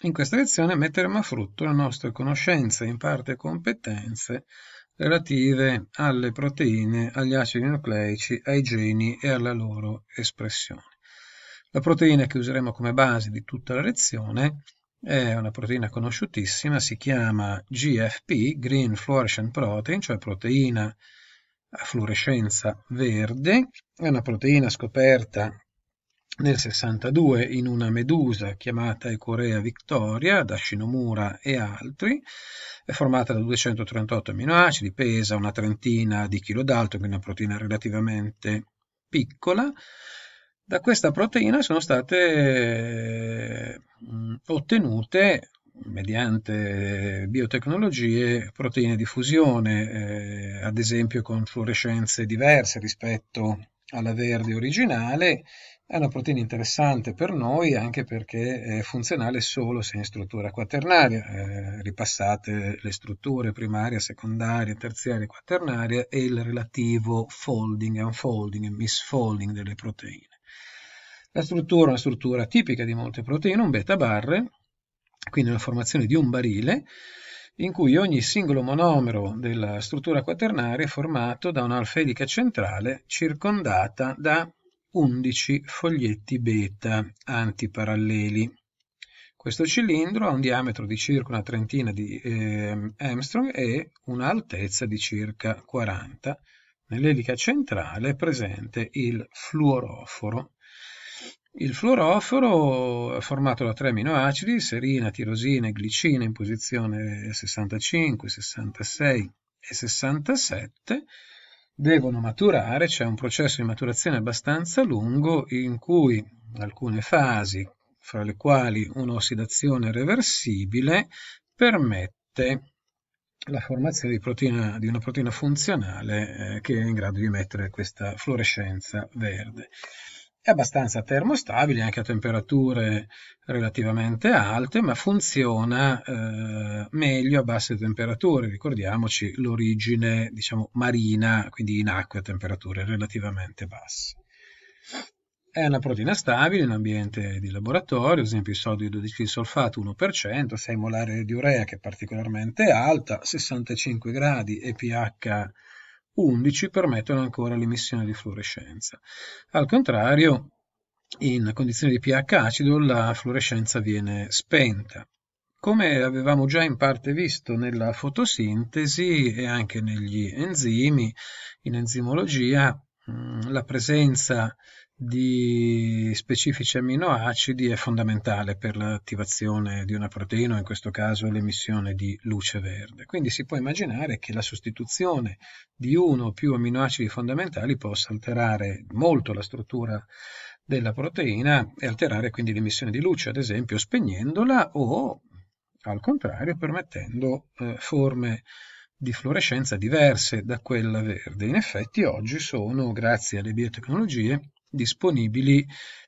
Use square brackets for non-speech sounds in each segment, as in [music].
In questa lezione metteremo a frutto le nostre conoscenze e in parte competenze relative alle proteine, agli acidi nucleici, ai geni e alla loro espressione. La proteina che useremo come base di tutta la lezione è una proteina conosciutissima, si chiama GFP, Green Fluorescent Protein, cioè proteina a fluorescenza verde, è una proteina scoperta nel 62 in una medusa chiamata Ecorea Victoria da Shinomura e altri, è formata da 238 aminoacidi, pesa una trentina di chilo d'alto, quindi una proteina relativamente piccola. Da questa proteina sono state eh, ottenute mediante biotecnologie proteine di fusione, eh, ad esempio con fluorescenze diverse rispetto alla verde originale è una proteina interessante per noi anche perché è funzionale solo se in struttura quaternaria. Eh, ripassate le strutture primaria, secondaria, terziaria e quaternaria e il relativo folding, unfolding e misfolding delle proteine. La struttura è una struttura tipica di molte proteine, un beta barre, quindi la formazione di un barile in cui ogni singolo monomero della struttura quaternaria è formato da un'alfa elica centrale circondata da 11 foglietti beta antiparalleli. Questo cilindro ha un diametro di circa una trentina di eh, Armstrong e un'altezza di circa 40. Nell'elica centrale è presente il fluoroforo. Il fluoroforo è formato da tre aminoacidi, serina, tirosina e glicina in posizione 65, 66 e 67, devono maturare, c'è un processo di maturazione abbastanza lungo in cui alcune fasi, fra le quali un'ossidazione reversibile, permette la formazione di, proteina, di una proteina funzionale eh, che è in grado di emettere questa fluorescenza verde. È abbastanza termostabile anche a temperature relativamente alte, ma funziona eh, meglio a basse temperature. Ricordiamoci l'origine, diciamo, marina, quindi in acqua a temperature relativamente basse. È una proteina stabile in ambiente di laboratorio, ad esempio il sodio 12 solfato 1%, 6 molare di urea che è particolarmente alta, 65 gradi e pH 11 permettono ancora l'emissione di fluorescenza. Al contrario, in condizioni di pH acido la fluorescenza viene spenta. Come avevamo già in parte visto nella fotosintesi e anche negli enzimi, in enzimologia la presenza di specifici amminoacidi è fondamentale per l'attivazione di una proteina, in questo caso l'emissione di luce verde. Quindi si può immaginare che la sostituzione di uno o più amminoacidi fondamentali possa alterare molto la struttura della proteina e alterare quindi l'emissione di luce, ad esempio spegnendola o al contrario permettendo eh, forme di fluorescenza diverse da quella verde. In effetti oggi sono, grazie alle biotecnologie, disponibili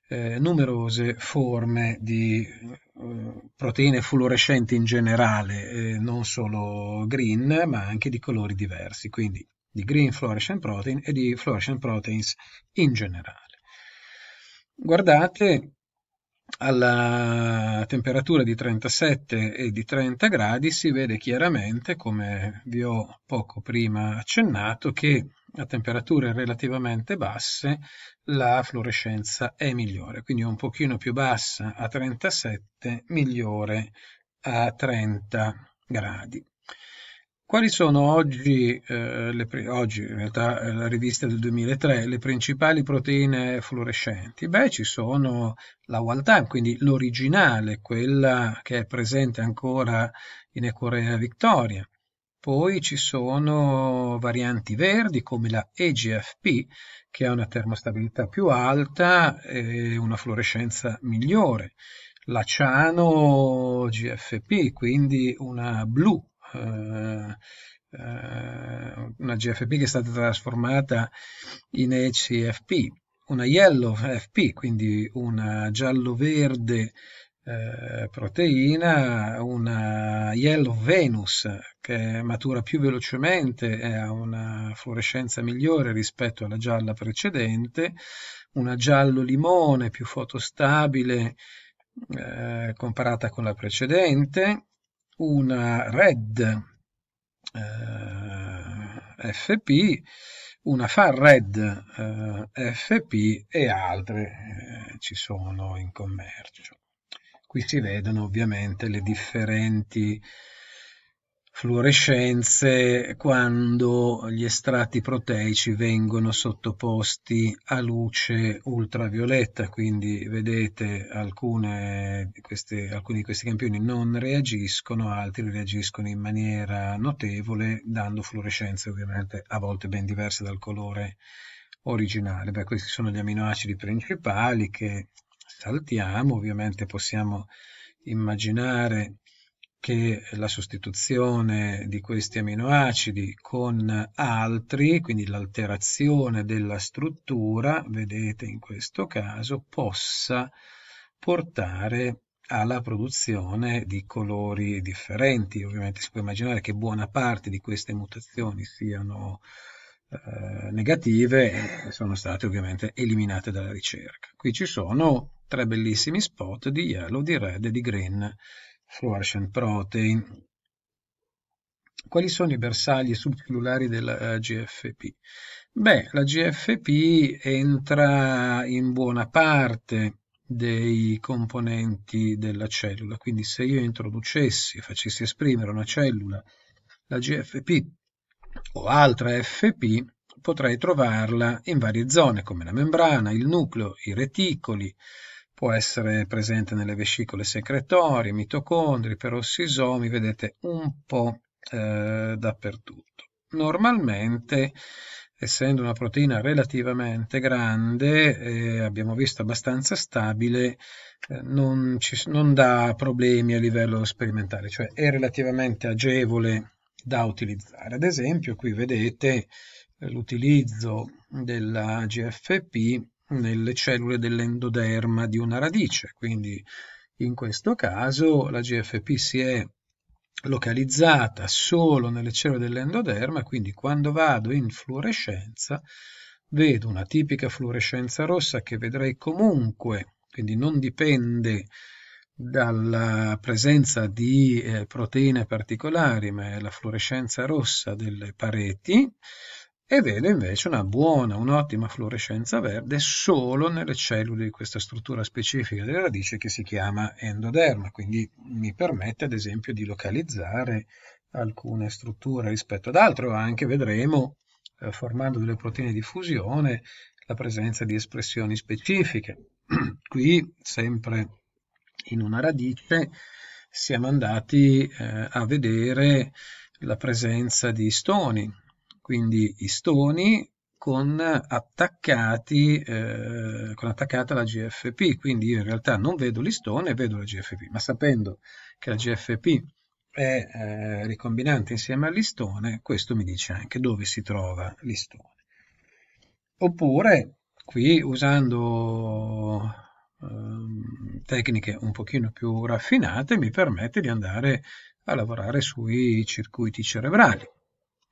eh, numerose forme di eh, proteine fluorescenti in generale, eh, non solo green, ma anche di colori diversi, quindi di green fluorescent protein e di fluorescent proteins in generale. Guardate alla temperatura di 37 e di 30 gradi si vede chiaramente, come vi ho poco prima accennato, che a temperature relativamente basse la fluorescenza è migliore, quindi un pochino più bassa a 37, migliore a 30 gradi. Quali sono oggi, eh, le, oggi in realtà la rivista del 2003, le principali proteine fluorescenti? Beh, ci sono la type, quindi l'originale, quella che è presente ancora in Ecorea Victoria. Poi ci sono varianti verdi come la EGFP, che ha una termostabilità più alta e una fluorescenza migliore. La Ciano GFP, quindi una blu eh, eh, una GFP che è stata trasformata in ECFP, una Yellow FP, quindi una giallo-verde eh, proteina, una Yellow Venus che matura più velocemente e ha una fluorescenza migliore rispetto alla gialla precedente, una giallo limone più fotostabile eh, comparata con la precedente, una RED eh, FP, una FAR RED eh, FP e altre eh, ci sono in commercio. Qui si vedono ovviamente le differenti fluorescenze quando gli estratti proteici vengono sottoposti a luce ultravioletta, quindi vedete alcune, queste, alcuni di questi campioni non reagiscono, altri reagiscono in maniera notevole, dando fluorescenze ovviamente a volte ben diverse dal colore originale. Beh, questi sono gli aminoacidi principali che saltiamo, ovviamente possiamo immaginare che la sostituzione di questi aminoacidi con altri, quindi l'alterazione della struttura, vedete in questo caso, possa portare alla produzione di colori differenti. Ovviamente si può immaginare che buona parte di queste mutazioni siano eh, negative sono state ovviamente eliminate dalla ricerca. Qui ci sono tre bellissimi spot di yellow, di red e di green fluorescent protein. Quali sono i bersagli subcellulari della eh, GFP? Beh, la GFP entra in buona parte dei componenti della cellula, quindi se io introducessi e facessi esprimere una cellula la GFP o altra FP, potrei trovarla in varie zone come la membrana, il nucleo, i reticoli, può essere presente nelle vescicole secretorie, mitocondri, perossisomi, vedete un po' eh, dappertutto. Normalmente, essendo una proteina relativamente grande, eh, abbiamo visto abbastanza stabile, eh, non, ci, non dà problemi a livello sperimentale, cioè è relativamente agevole da utilizzare. Ad esempio, qui vedete eh, l'utilizzo della GFP nelle cellule dell'endoderma di una radice, quindi in questo caso la GFP si è localizzata solo nelle cellule dell'endoderma, quindi quando vado in fluorescenza vedo una tipica fluorescenza rossa che vedrei comunque, quindi non dipende dalla presenza di eh, proteine particolari, ma è la fluorescenza rossa delle pareti, e vede invece una buona, un'ottima fluorescenza verde solo nelle cellule di questa struttura specifica delle radici che si chiama endoderma, quindi mi permette ad esempio di localizzare alcune strutture rispetto ad altre o anche vedremo eh, formando delle proteine di fusione la presenza di espressioni specifiche. [clears throat] Qui sempre in una radice siamo andati eh, a vedere la presenza di stoni quindi i stoni con attaccati eh, con attaccata la GFP quindi io in realtà non vedo l'istone vedo la GFP ma sapendo che la GFP è eh, ricombinante insieme all'istone questo mi dice anche dove si trova l'istone oppure qui usando eh, tecniche un pochino più raffinate mi permette di andare a lavorare sui circuiti cerebrali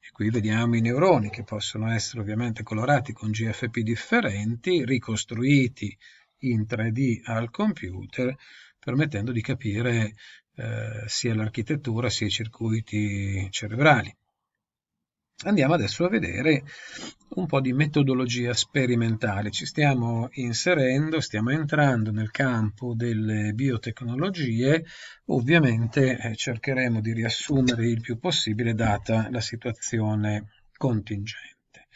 e qui vediamo i neuroni che possono essere ovviamente colorati con GFP differenti, ricostruiti in 3D al computer, permettendo di capire eh, sia l'architettura sia i circuiti cerebrali. Andiamo adesso a vedere un po' di metodologia sperimentale. Ci stiamo inserendo, stiamo entrando nel campo delle biotecnologie. Ovviamente eh, cercheremo di riassumere il più possibile data la situazione contingente.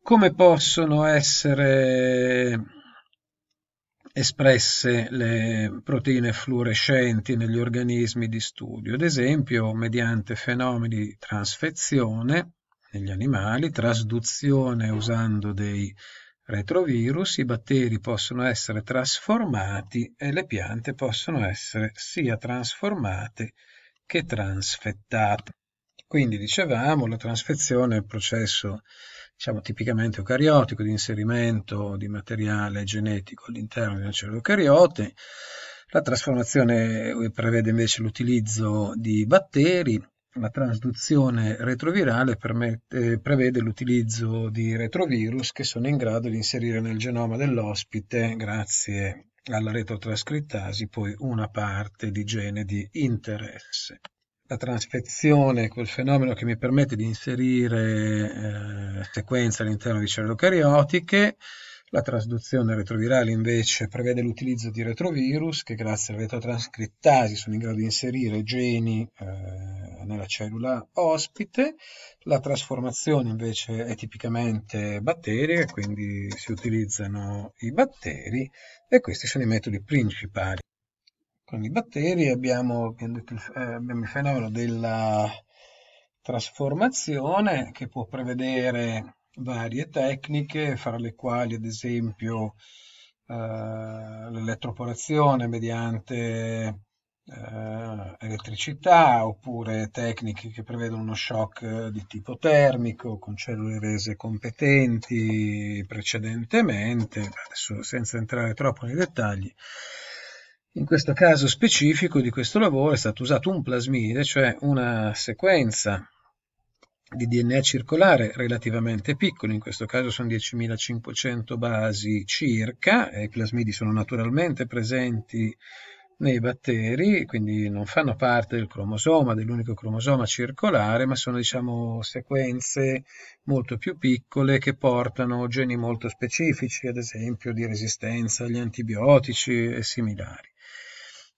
Come possono essere espresse le proteine fluorescenti negli organismi di studio, ad esempio mediante fenomeni di trasfezione negli animali, trasduzione usando dei retrovirus, i batteri possono essere trasformati e le piante possono essere sia trasformate che transfettate. Quindi dicevamo la trasfezione è il processo diciamo, tipicamente eucariotico, di inserimento di materiale genetico all'interno di una cellula eucariote. La trasformazione prevede invece l'utilizzo di batteri, la trasduzione retrovirale permette, prevede l'utilizzo di retrovirus che sono in grado di inserire nel genoma dell'ospite, grazie alla retrotrascrittasi poi una parte di gene di interesse. La trasfezione, quel fenomeno che mi permette di inserire eh, sequenze all'interno di cellule cariotiche, la trasduzione retrovirale invece prevede l'utilizzo di retrovirus che grazie alla retrotrascrittasi sono in grado di inserire geni eh, nella cellula ospite. La trasformazione invece è tipicamente batterica, quindi si utilizzano i batteri e questi sono i metodi principali. Con i batteri abbiamo, eh, abbiamo il fenomeno della trasformazione che può prevedere varie tecniche, fra le quali ad esempio eh, l'elettroporazione mediante eh, elettricità oppure tecniche che prevedono uno shock di tipo termico con cellule rese competenti precedentemente, adesso senza entrare troppo nei dettagli. In questo caso specifico di questo lavoro è stato usato un plasmide, cioè una sequenza di DNA circolare relativamente piccoli, in questo caso sono 10.500 basi circa, e i plasmidi sono naturalmente presenti nei batteri, quindi non fanno parte del cromosoma, dell'unico cromosoma circolare, ma sono diciamo sequenze molto più piccole che portano geni molto specifici, ad esempio di resistenza agli antibiotici e similari.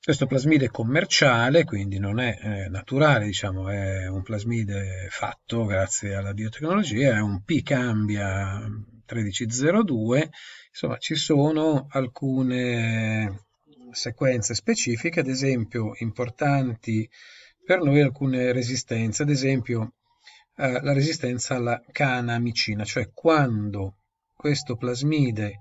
Questo plasmide commerciale, quindi non è eh, naturale, diciamo, è un plasmide fatto grazie alla biotecnologia, è un P-cambia 1302, insomma ci sono alcune sequenze specifiche, ad esempio importanti per noi alcune resistenze, ad esempio eh, la resistenza alla canamicina, cioè quando questo plasmide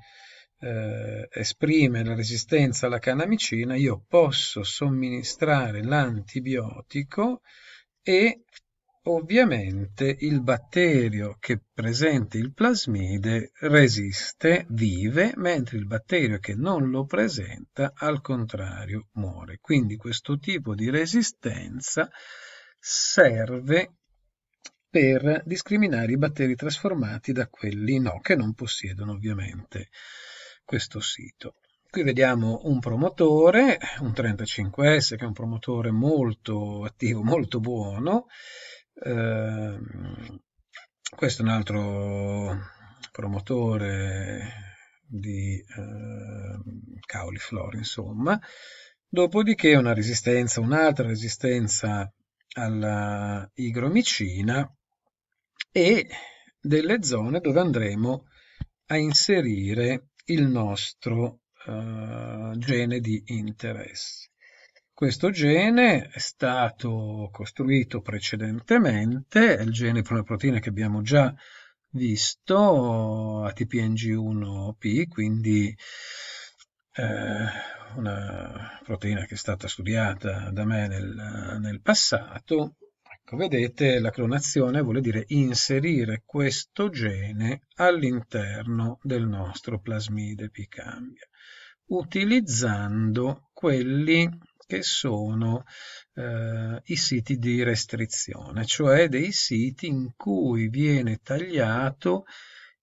eh, esprime la resistenza alla canamicina, io posso somministrare l'antibiotico e ovviamente il batterio che presenta il plasmide resiste, vive, mentre il batterio che non lo presenta al contrario muore. Quindi questo tipo di resistenza serve per discriminare i batteri trasformati da quelli no, che non possiedono ovviamente questo sito. Qui vediamo un promotore, un 35S che è un promotore molto attivo, molto buono. Eh, questo è un altro promotore di eh, cauliflora, insomma. Dopodiché una resistenza, un'altra resistenza alla igromicina e delle zone dove andremo a inserire il nostro uh, gene di interesse. Questo gene è stato costruito precedentemente, è il gene per una proteina che abbiamo già visto, ATPNG1P, quindi eh, una proteina che è stata studiata da me nel, nel passato Ecco, vedete, la clonazione vuole dire inserire questo gene all'interno del nostro plasmide picambia, utilizzando quelli che sono eh, i siti di restrizione, cioè dei siti in cui viene tagliato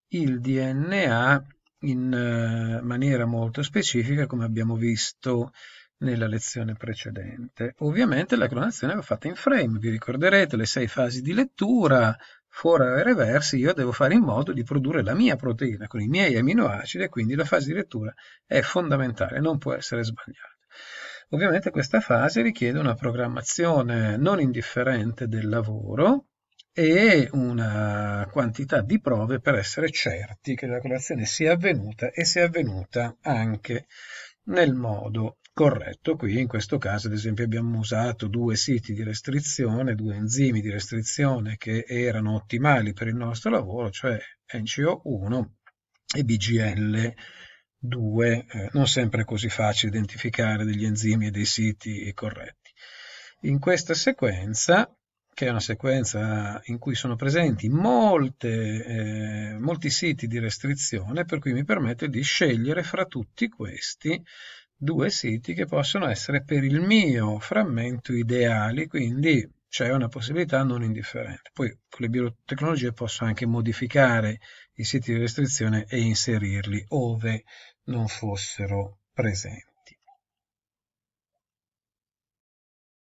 il DNA in eh, maniera molto specifica, come abbiamo visto nella lezione precedente. Ovviamente la clonazione va fatta in frame, vi ricorderete le sei fasi di lettura, fora e reversi, io devo fare in modo di produrre la mia proteina con i miei aminoacidi e quindi la fase di lettura è fondamentale, non può essere sbagliata. Ovviamente questa fase richiede una programmazione non indifferente del lavoro e una quantità di prove per essere certi che la clonazione sia avvenuta e sia avvenuta anche nel modo corretto. Qui in questo caso, ad esempio, abbiamo usato due siti di restrizione, due enzimi di restrizione che erano ottimali per il nostro lavoro, cioè NCO1 e BGL2. Eh, non sempre è così facile identificare degli enzimi e dei siti corretti. In questa sequenza che è una sequenza in cui sono presenti molte, eh, molti siti di restrizione, per cui mi permette di scegliere fra tutti questi due siti che possono essere per il mio frammento ideali, quindi c'è una possibilità non indifferente. Poi con le biotecnologie posso anche modificare i siti di restrizione e inserirli ove non fossero presenti.